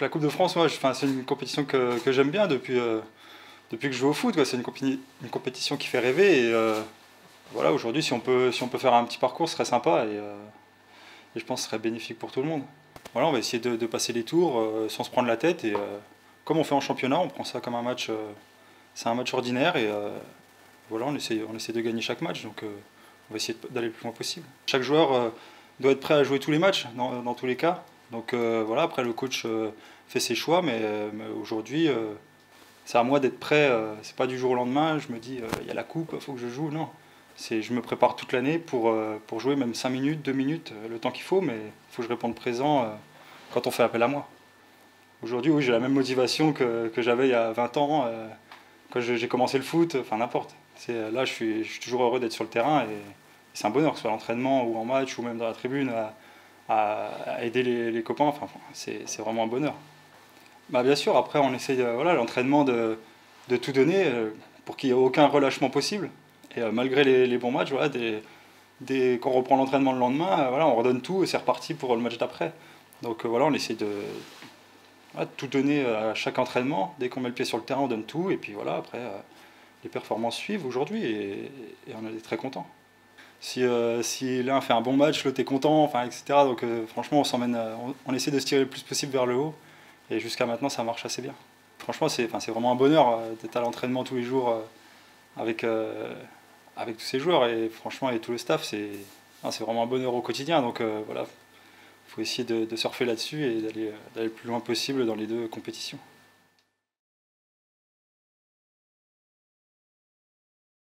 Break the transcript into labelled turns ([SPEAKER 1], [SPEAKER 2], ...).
[SPEAKER 1] La Coupe de France, moi, c'est une compétition que, j'aime bien depuis, euh, depuis que je joue au foot. C'est une, compétition qui fait rêver. Et euh, voilà, aujourd'hui, si, on peut, faire un petit parcours, ce serait sympa. Et, euh, et, je pense que ce serait bénéfique pour tout le monde. Voilà, on va essayer de, passer les tours sans se prendre la tête. Et comme on fait en championnat, on prend ça comme un match. c'est un match ordinaire. Et voilà, on essaie, on essaie de gagner chaque match. Donc on va essayer d'aller le plus loin possible. Chaque joueur doit être prêt à jouer tous les matchs, dans tous les cas. Donc euh, voilà, après le coach euh, fait ses choix, mais, euh, aujourd'hui, c'est à moi d'être prêt. c'est pas du jour au lendemain, je me dis, il y a la coupe, il faut que je joue. Non, je me prépare toute l'année pour, pour jouer même 5 minutes, 2 minutes, le temps qu'il faut, mais il faut que je réponde présent quand on fait appel à moi. Aujourd'hui, oui, j'ai la même motivation que, que j'avais il y a 20 ans, quand j'ai commencé le foot, enfin n'importe. Là, je suis, je suis, toujours heureux d'être sur le terrain et, c'est un bonheur, que ce soit à l'entraînement ou en match ou même dans la tribune aider les, copains. Enfin, c'est vraiment un bonheur. Bah, bien sûr, après, on essaye voilà, l'entraînement de, de, tout donner euh, pour qu'il n'y ait aucun relâchement possible. Et euh, malgré les, bons matchs, voilà, dès, dès qu'on reprend l'entraînement le lendemain, euh, voilà, on redonne tout et c'est reparti pour le match d'après. Donc voilà, on essaie de tout donner à chaque entraînement. Dès qu'on met le pied sur le terrain, on donne tout. Et puis voilà, après, les performances suivent aujourd'hui et, on est très content si, euh, si l'un fait un bon match, l'autre est content, enfin, etc. Donc euh, franchement, on, s'emmène, euh, on, essaie de se tirer le plus possible vers le haut. Et jusqu'à maintenant, ça marche assez bien. Franchement, c'est, vraiment un bonheur d'être à l'entraînement tous les jours avec, avec tous ces joueurs. Et franchement, et tout le staff, c'est, vraiment un bonheur au quotidien. Donc voilà, il faut essayer de, de surfer là-dessus et d'aller le plus loin possible dans les deux compétitions.